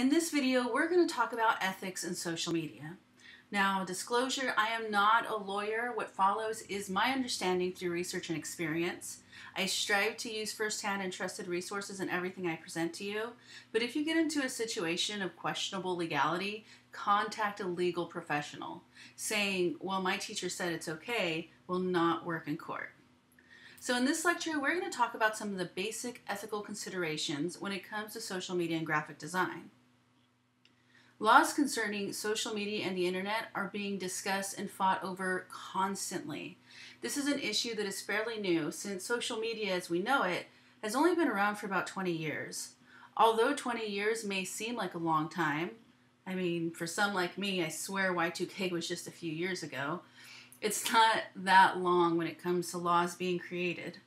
In this video, we're going to talk about ethics in social media. Now, disclosure, I am not a lawyer. What follows is my understanding through research and experience. I strive to use firsthand and trusted resources in everything I present to you. But if you get into a situation of questionable legality, contact a legal professional. Saying, well, my teacher said it's okay, will not work in court. So in this lecture, we're going to talk about some of the basic ethical considerations when it comes to social media and graphic design. Laws concerning social media and the internet are being discussed and fought over constantly. This is an issue that is fairly new since social media as we know it has only been around for about 20 years. Although 20 years may seem like a long time, I mean, for some like me, I swear Y2K was just a few years ago, it's not that long when it comes to laws being created.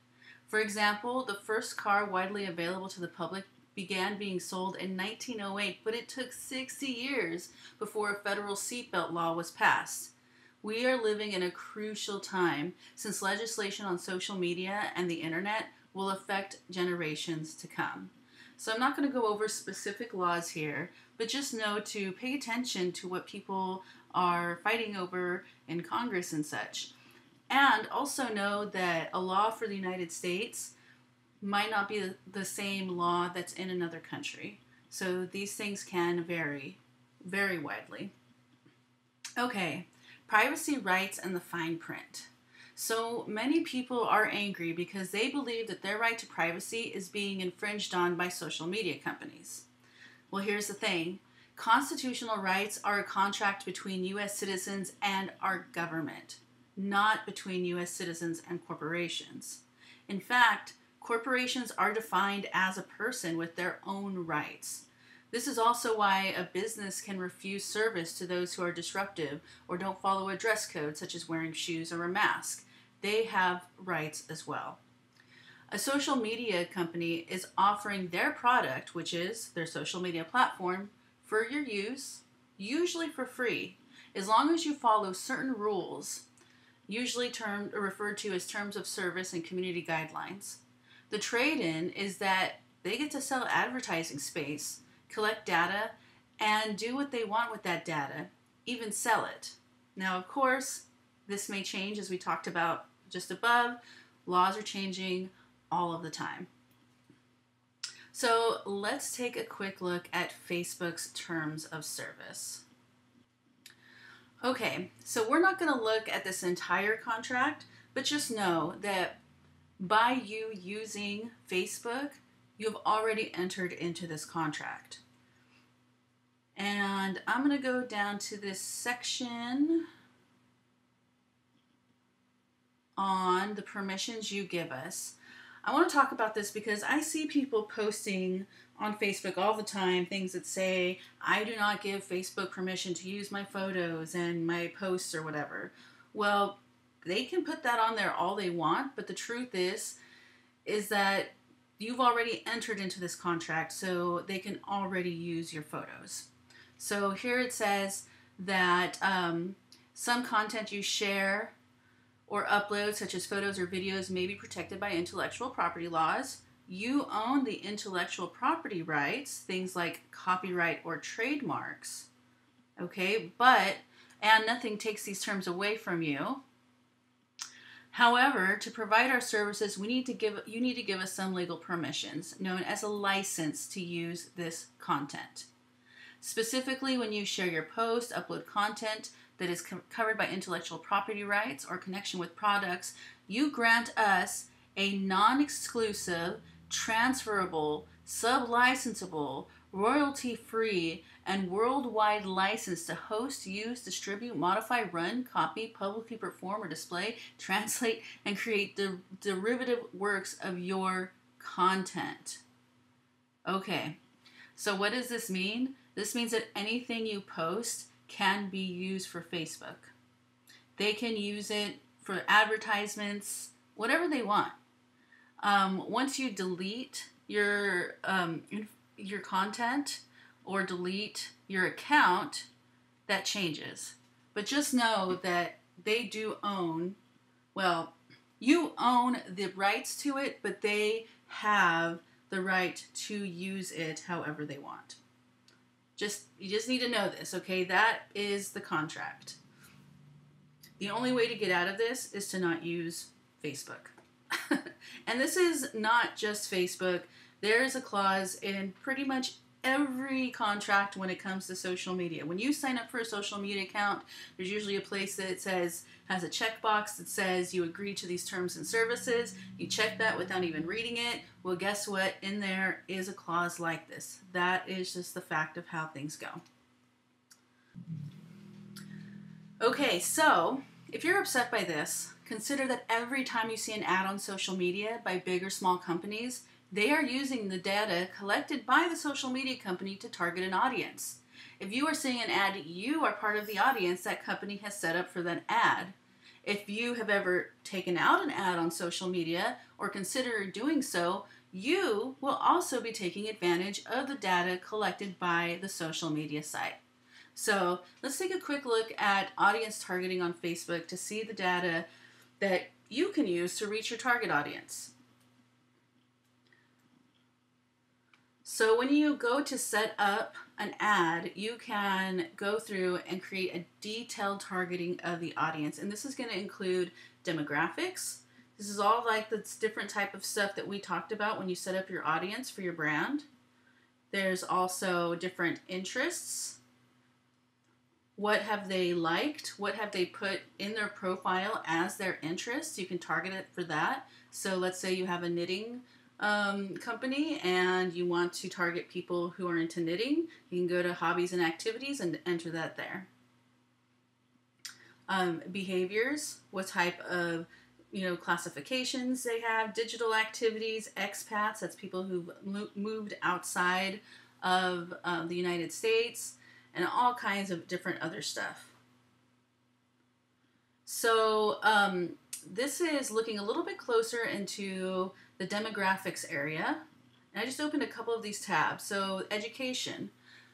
For example, the first car widely available to the public began being sold in 1908, but it took 60 years before a federal seatbelt law was passed. We are living in a crucial time since legislation on social media and the internet will affect generations to come. So I'm not going to go over specific laws here, but just know to pay attention to what people are fighting over in Congress and such. And also know that a law for the United States might not be the same law that's in another country. So these things can vary very widely. Okay, privacy rights and the fine print. So many people are angry because they believe that their right to privacy is being infringed on by social media companies. Well, here's the thing constitutional rights are a contract between U.S. citizens and our government, not between U.S. citizens and corporations. In fact, corporations are defined as a person with their own rights. This is also why a business can refuse service to those who are disruptive or don't follow a dress code, such as wearing shoes or a mask. They have rights as well. A social media company is offering their product, which is their social media platform, for your use, usually for free, as long as you follow certain rules, usually termed referred to as terms of service and community guidelines. The trade in is that they get to sell advertising space, collect data, and do what they want with that data, even sell it. Now, of course, this may change as we talked about just above. Laws are changing all of the time. So let's take a quick look at Facebook's terms of service. Okay, so we're not going to look at this entire contract, but just know that by you using Facebook, you've already entered into this contract. And I'm going to go down to this section on the permissions you give us. I want to talk about this because I see people posting on Facebook all the time things that say, I do not give Facebook permission to use my photos and my posts or whatever. Well, they can put that on there all they want, but the truth is, is that you've already entered into this contract, so they can already use your photos. So here it says that um, some content you share or upload, such as photos or videos, may be protected by intellectual property laws. You own the intellectual property rights, things like copyright or trademarks. Okay, but, and nothing takes these terms away from you. However, to provide our services, we need to give you need to give us some legal permissions, known as a license to use this content. Specifically, when you share your post, upload content that is co- covered by intellectual property rights or connection with products, you grant us a non-exclusive, transferable, sub-licensable, royalty-free and worldwide license to host, use, distribute, modify, run, copy, publicly perform or display, translate, and create the derivative works of your content. Okay, so what does this mean? This means that anything you post can be used for Facebook. They can use it for advertisements, whatever they want. Um, once you delete your um, your content, or delete your account, that changes. But just know that they do own, well, you own the rights to it, but they have the right to use it however they want. Just you just need to know this, okay? That is the contract. The only way to get out of this is to not use Facebook. and this is not just Facebook. There is a clause in pretty much every contract when it comes to social media. When you sign up for a social media account, there's usually a place that says has a checkbox that says you agree to these terms and services. You check that without even reading it. Well, guess what? In there is a clause like this. That is just the fact of how things go. Okay, so if you're upset by this, consider that every time you see an ad on social media by big or small companies, they are using the data collected by the social media company to target an audience. If you are seeing an ad, you are part of the audience that company has set up for that ad. If you have ever taken out an ad on social media or consider doing so, you will also be taking advantage of the data collected by the social media site. So let's take a quick look at audience targeting on Facebook to see the data that you can use to reach your target audience. So when you go to set up an ad, you can go through and create a detailed targeting of the audience. And this is going to include demographics. This is all like the different type of stuff that we talked about when you set up your audience for your brand. There's also different interests. What have they liked? What have they put in their profile as their interests? You can target it for that. So let's say you have a knitting um, company and you want to target people who are into knitting, you can go to hobbies and activities and enter that there. Um, behaviors, what type of you know classifications they have, digital activities, expats, that's people who've moved outside of uh, the United States, and all kinds of different other stuff. So um, this is looking a little bit closer into the demographics area. And I just opened a couple of these tabs. So education.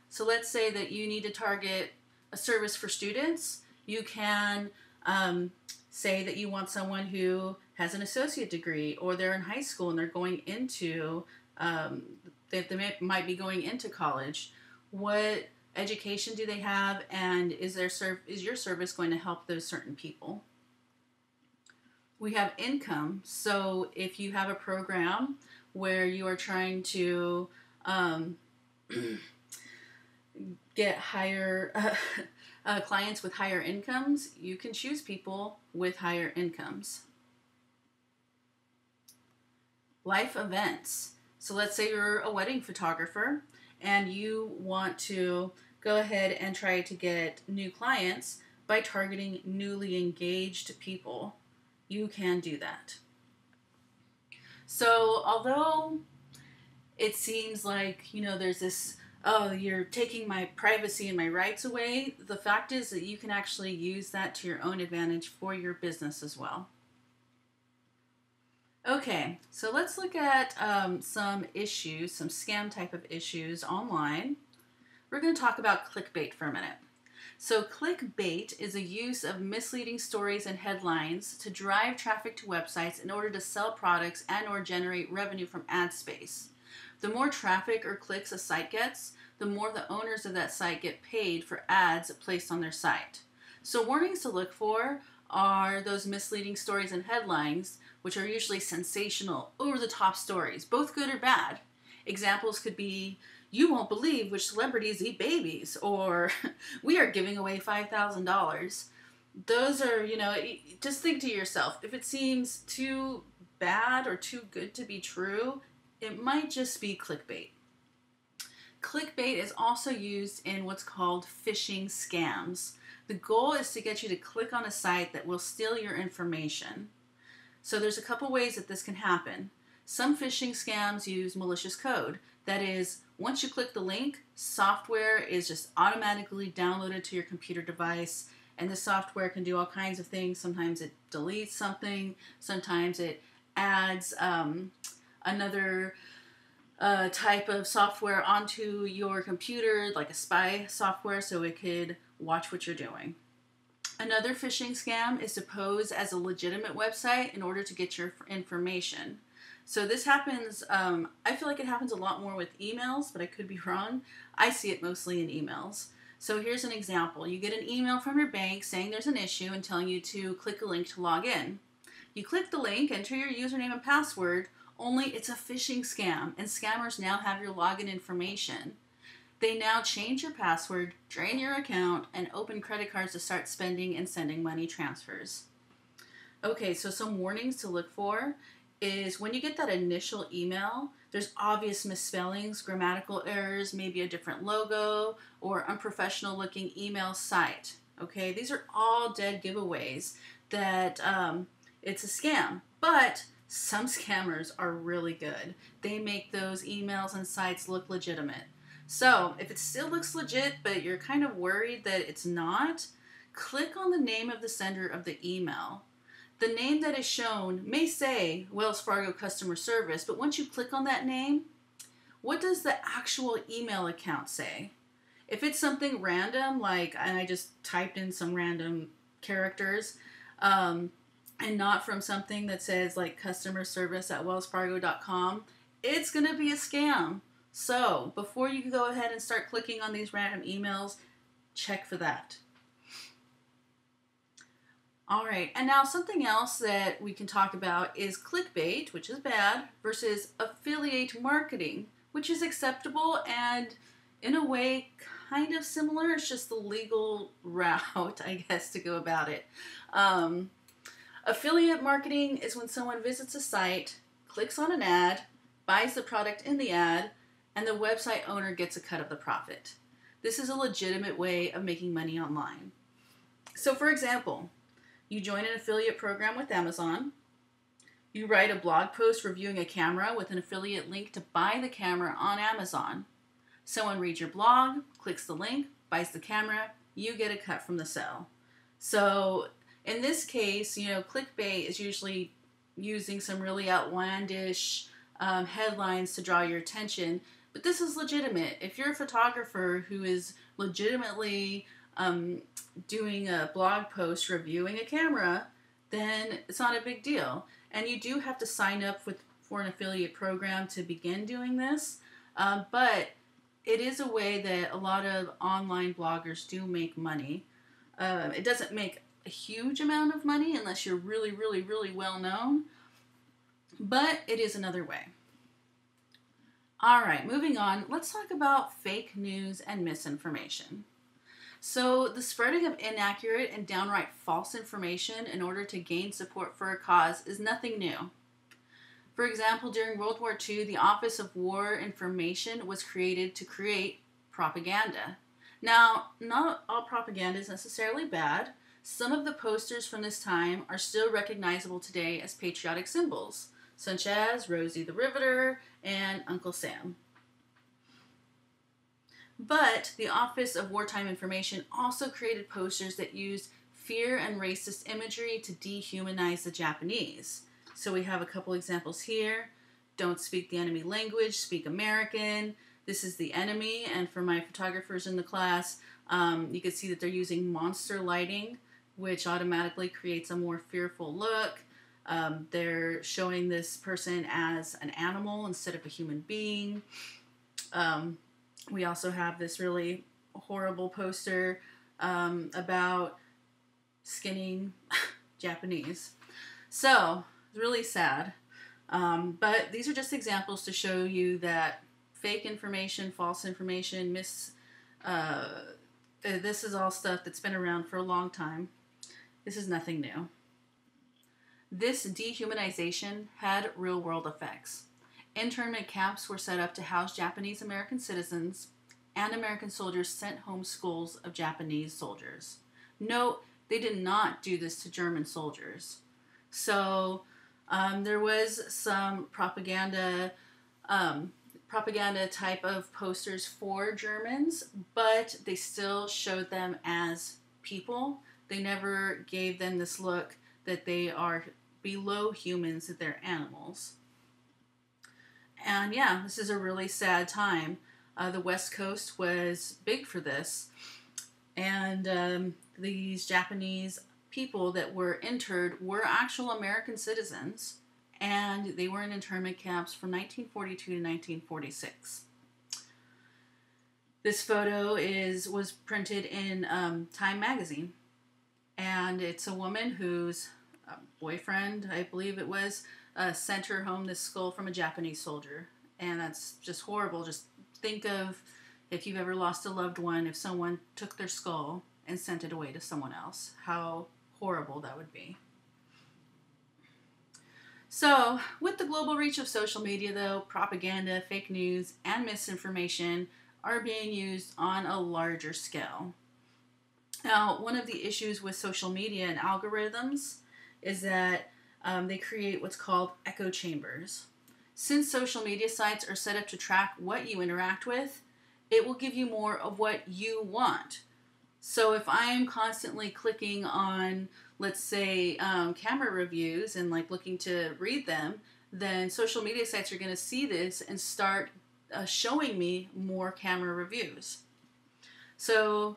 So let's say that you need to target a service for students. You can um, say that you want someone who has an associate degree or they're in high school and they're going into, um, they, they may, might be going into college. What education do they have and is their serv- is your service going to help those certain people? We have income. So if you have a program where you are trying to um, get higher uh, uh, clients with higher incomes, you can choose people with higher incomes. Life events. So let's say you're a wedding photographer and you want to go ahead and try to get new clients by targeting newly engaged people you can do that. So, although it seems like, you know, there's this, oh, you're taking my privacy and my rights away, the fact is that you can actually use that to your own advantage for your business as well. Okay, so let's look at um, some issues, some scam type of issues online. We're going to talk about clickbait for a minute. So, clickbait is a use of misleading stories and headlines to drive traffic to websites in order to sell products and or generate revenue from ad space. The more traffic or clicks a site gets, the more the owners of that site get paid for ads placed on their site. So, warnings to look for are those misleading stories and headlines, which are usually sensational, over the top stories, both good or bad. Examples could be you won't believe which celebrities eat babies, or we are giving away $5,000. Those are, you know, just think to yourself if it seems too bad or too good to be true, it might just be clickbait. Clickbait is also used in what's called phishing scams. The goal is to get you to click on a site that will steal your information. So there's a couple ways that this can happen. Some phishing scams use malicious code. That is, once you click the link, software is just automatically downloaded to your computer device. And the software can do all kinds of things. Sometimes it deletes something, sometimes it adds um, another uh, type of software onto your computer, like a spy software, so it could watch what you're doing. Another phishing scam is to pose as a legitimate website in order to get your information. So this happens, um, I feel like it happens a lot more with emails, but I could be wrong. I see it mostly in emails. So here's an example. You get an email from your bank saying there's an issue and telling you to click a link to log in. You click the link, enter your username and password, only it's a phishing scam, and scammers now have your login information. They now change your password, drain your account, and open credit cards to start spending and sending money transfers. Okay, so some warnings to look for is when you get that initial email, there's obvious misspellings, grammatical errors, maybe a different logo, or unprofessional looking email site. Okay, these are all dead giveaways that um, it's a scam. But some scammers are really good. They make those emails and sites look legitimate. So if it still looks legit, but you're kind of worried that it's not, click on the name of the sender of the email the name that is shown may say Wells Fargo customer service, but once you click on that name, what does the actual email account say? If it's something random, like, and I just typed in some random characters, um, and not from something that says like customer service at wellsfargo.com, it's going to be a scam. So before you go ahead and start clicking on these random emails, check for that. All right, and now something else that we can talk about is clickbait, which is bad, versus affiliate marketing, which is acceptable and in a way kind of similar. It's just the legal route, I guess, to go about it. Um, affiliate marketing is when someone visits a site, clicks on an ad, buys the product in the ad, and the website owner gets a cut of the profit. This is a legitimate way of making money online. So, for example, you join an affiliate program with Amazon. You write a blog post reviewing a camera with an affiliate link to buy the camera on Amazon. Someone reads your blog, clicks the link, buys the camera, you get a cut from the sale. So in this case, you know, clickbait is usually using some really outlandish um, headlines to draw your attention, but this is legitimate. If you're a photographer who is legitimately um, doing a blog post reviewing a camera, then it's not a big deal. And you do have to sign up with for an affiliate program to begin doing this, um, but it is a way that a lot of online bloggers do make money. Uh, it doesn't make a huge amount of money unless you're really, really, really well known, but it is another way. All right, moving on, let's talk about fake news and misinformation. So, the spreading of inaccurate and downright false information in order to gain support for a cause is nothing new. For example, during World War II, the Office of War Information was created to create propaganda. Now, not all propaganda is necessarily bad. Some of the posters from this time are still recognizable today as patriotic symbols, such as Rosie the Riveter and Uncle Sam. But the Office of Wartime Information also created posters that used fear and racist imagery to dehumanize the Japanese. So we have a couple examples here. Don't speak the enemy language, speak American. This is the enemy, and for my photographers in the class, um, you can see that they're using monster lighting, which automatically creates a more fearful look. Um, they're showing this person as an animal instead of a human being. Um, we also have this really horrible poster um, about skinning Japanese. So, it's really sad. Um, but these are just examples to show you that fake information, false information, mis. Uh, uh, this is all stuff that's been around for a long time. This is nothing new. This dehumanization had real world effects. Internment camps were set up to house Japanese American citizens, and American soldiers sent home schools of Japanese soldiers. Note, they did not do this to German soldiers. So um, there was some propaganda, um, propaganda type of posters for Germans, but they still showed them as people. They never gave them this look that they are below humans, that they're animals. And yeah, this is a really sad time. Uh, the West Coast was big for this. And um, these Japanese people that were entered were actual American citizens. and they were in internment camps from 1942 to 1946. This photo is was printed in um, Time magazine, and it's a woman whose uh, boyfriend, I believe it was, uh, sent her home this skull from a Japanese soldier, and that's just horrible. Just think of if you've ever lost a loved one, if someone took their skull and sent it away to someone else, how horrible that would be. So, with the global reach of social media, though, propaganda, fake news, and misinformation are being used on a larger scale. Now, one of the issues with social media and algorithms is that um, they create what's called echo chambers. Since social media sites are set up to track what you interact with, it will give you more of what you want. So if I am constantly clicking on, let's say, um, camera reviews and like looking to read them, then social media sites are going to see this and start uh, showing me more camera reviews. So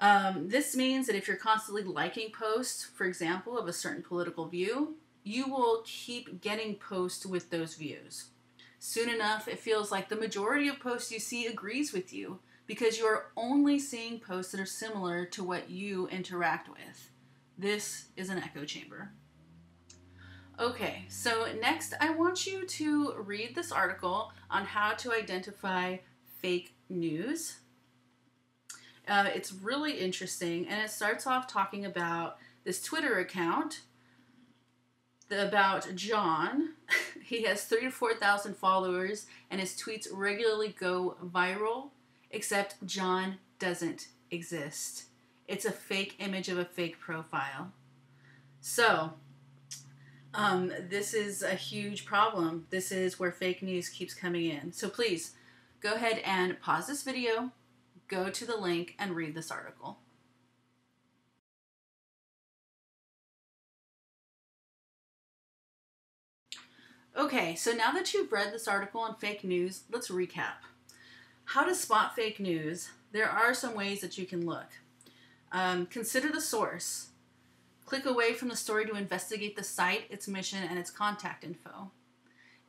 um, this means that if you're constantly liking posts, for example, of a certain political view, you will keep getting posts with those views. Soon enough, it feels like the majority of posts you see agrees with you because you are only seeing posts that are similar to what you interact with. This is an echo chamber. Okay, so next I want you to read this article on how to identify fake news. Uh, it's really interesting, and it starts off talking about this Twitter account about John. he has three to 4,000 followers, and his tweets regularly go viral, except John doesn't exist. It's a fake image of a fake profile. So, um, this is a huge problem. This is where fake news keeps coming in. So please go ahead and pause this video, go to the link, and read this article. Okay, so now that you've read this article on fake news, let's recap. How to spot fake news? There are some ways that you can look. Um, consider the source. Click away from the story to investigate the site, its mission, and its contact info.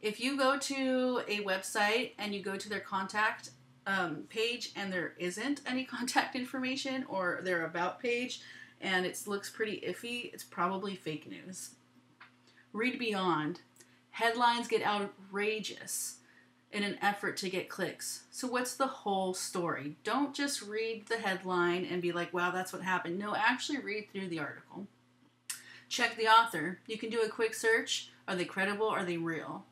If you go to a website and you go to their contact um, page and there isn't any contact information or their about page and it looks pretty iffy, it's probably fake news. Read beyond. Headlines get outrageous in an effort to get clicks. So, what's the whole story? Don't just read the headline and be like, wow, that's what happened. No, actually read through the article. Check the author. You can do a quick search. Are they credible? Are they real?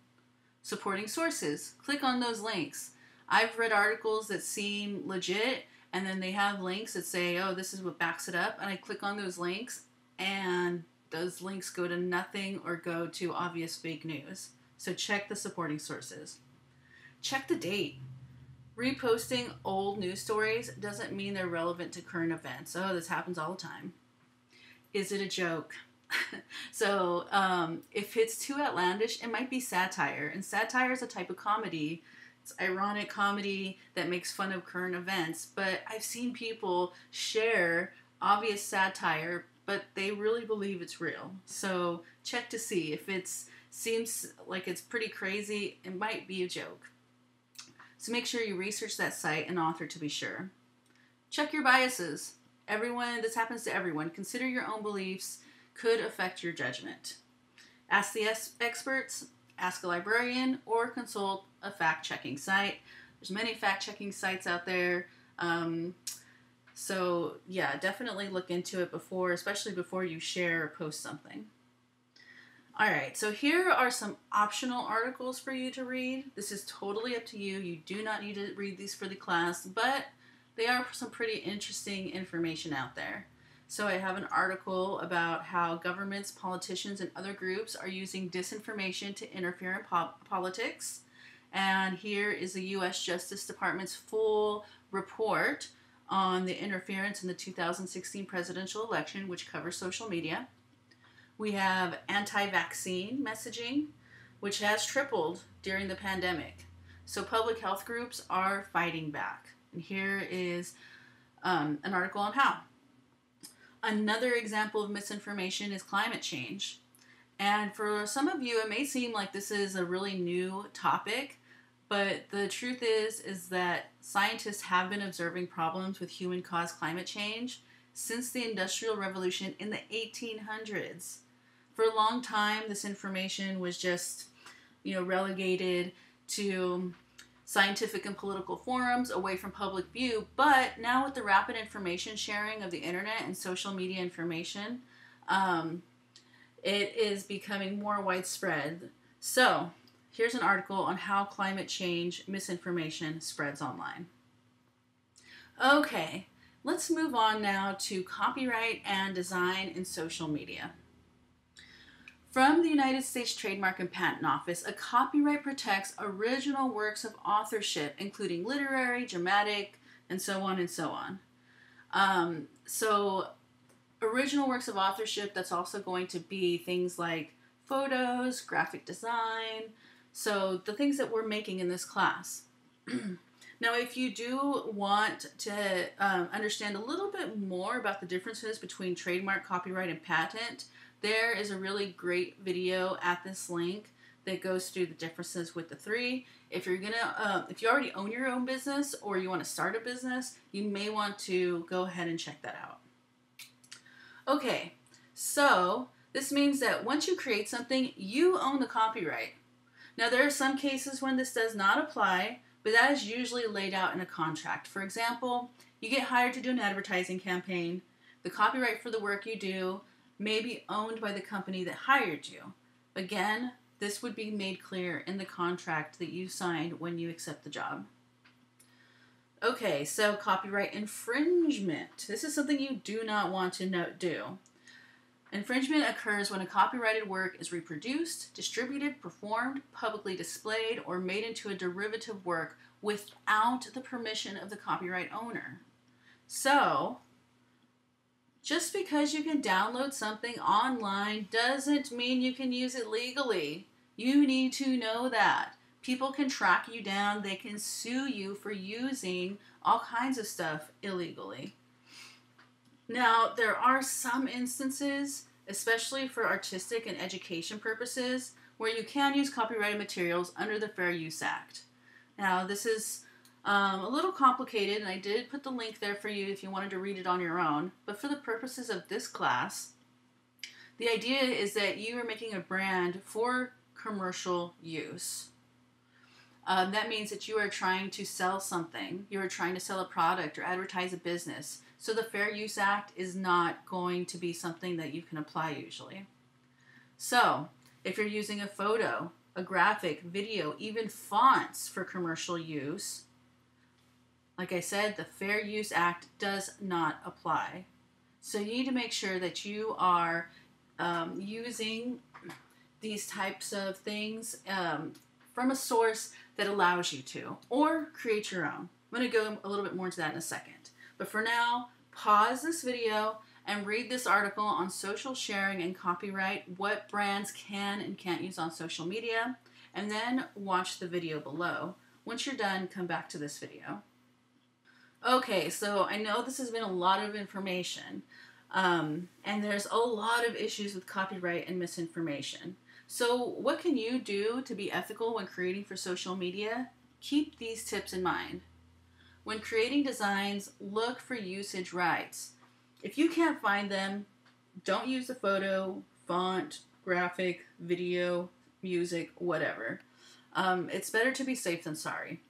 Supporting sources. Click on those links. I've read articles that seem legit and then they have links that say, oh, this is what backs it up. And I click on those links and those links go to nothing or go to obvious fake news. So check the supporting sources. Check the date. Reposting old news stories doesn't mean they're relevant to current events. Oh, this happens all the time. Is it a joke? so um, if it's too outlandish, it might be satire. And satire is a type of comedy. It's ironic comedy that makes fun of current events. But I've seen people share obvious satire, but they really believe it's real. So check to see if it seems like it's pretty crazy. It might be a joke. So make sure you research that site and author to be sure. Check your biases. Everyone, this happens to everyone. Consider your own beliefs could affect your judgment. Ask the experts, ask a librarian, or consult a fact checking site. There's many fact checking sites out there. Um, so, yeah, definitely look into it before, especially before you share or post something. All right, so here are some optional articles for you to read. This is totally up to you. You do not need to read these for the class, but they are some pretty interesting information out there. So I have an article about how governments, politicians, and other groups are using disinformation to interfere in po- politics. And here is the U.S. Justice Department's full report on the interference in the 2016 presidential election, which covers social media. We have anti vaccine messaging, which has tripled during the pandemic. So public health groups are fighting back. And here is um, an article on how. Another example of misinformation is climate change. And for some of you, it may seem like this is a really new topic, but the truth is is that scientists have been observing problems with human-caused climate change since the Industrial Revolution in the 1800s. For a long time, this information was just, you know, relegated to scientific and political forums away from public view. But now, with the rapid information sharing of the internet and social media information, um, it is becoming more widespread. So, here's an article on how climate change misinformation spreads online. Okay, let's move on now to copyright and design in social media. From the United States Trademark and Patent Office, a copyright protects original works of authorship, including literary, dramatic, and so on and so on. Um, so, original works of authorship, that's also going to be things like photos, graphic design, so the things that we're making in this class. now, if you do want to um, understand a little bit more about the differences between trademark, copyright, and patent, there is a really great video at this link that goes through the differences with the three. If you're gonna, uh, if you already own your own business or you want to start a business, you may want to go ahead and check that out. Okay, so this means that once you create something, you own the copyright. Now, there are some cases when this does not apply, but that is usually laid out in a contract. For example, you get hired to do an advertising campaign. The copyright for the work you do may be owned by the company that hired you. Again, this would be made clear in the contract that you signed when you accept the job. Okay, so copyright infringement. This is something you do not want to do. Infringement occurs when a copyrighted work is reproduced, distributed, performed, publicly displayed, or made into a derivative work without the permission of the copyright owner. So, just because you can download something online doesn't mean you can use it legally. You need to know that. People can track you down, they can sue you for using all kinds of stuff illegally. Now, there are some instances, especially for artistic and education purposes, where you can use copyrighted materials under the Fair Use Act. Now, this is um, a little complicated, and I did put the link there for you if you wanted to read it on your own. But for the purposes of this class, the idea is that you are making a brand for commercial use. Um, that means that you are trying to sell something, you are trying to sell a product or advertise a business. So the Fair Use Act is not going to be something that you can apply usually. So, if you're using a photo, a graphic, video, even fonts for commercial use, like I said, the Fair Use Act does not apply. So you need to make sure that you are um, using these types of things um, from a source that allows you to, or create your own. I'm going to go a little bit more into that in a second. But for now, pause this video and read this article on social sharing and copyright, what brands can and can't use on social media, and then watch the video below. Once you're done, come back to this video. Okay, so I know this has been a lot of information, um, and there's a lot of issues with copyright and misinformation. So, what can you do to be ethical when creating for social media? Keep these tips in mind. When creating designs, look for usage rights. If you can't find them, don't use the photo, font, graphic, video, music, whatever. Um, it's better to be safe than sorry.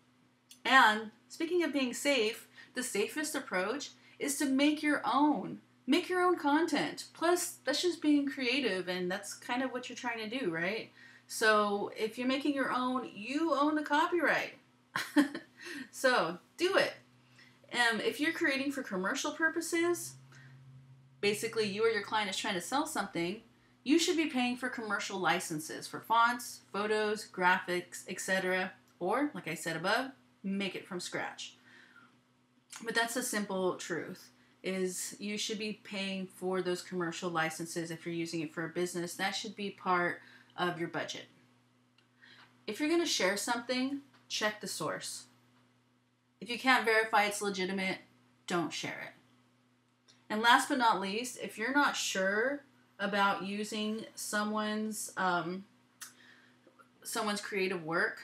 And speaking of being safe, the safest approach is to make your own. Make your own content. Plus, that's just being creative, and that's kind of what you're trying to do, right? So, if you're making your own, you own the copyright. so, do it. Um, if you're creating for commercial purposes, basically you or your client is trying to sell something, you should be paying for commercial licenses for fonts, photos, graphics, etc. Or, like I said above, make it from scratch. But that's a simple truth is you should be paying for those commercial licenses if you're using it for a business. That should be part of your budget. If you're going to share something, check the source. If you can't verify it's legitimate, don't share it. And last but not least, if you're not sure about using someone's um, someone's creative work,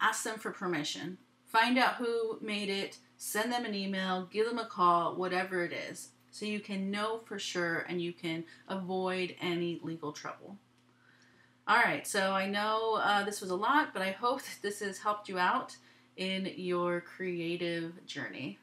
ask them for permission. Find out who made it, send them an email, give them a call, whatever it is, so you can know for sure and you can avoid any legal trouble. All right, so I know uh, this was a lot, but I hope that this has helped you out in your creative journey.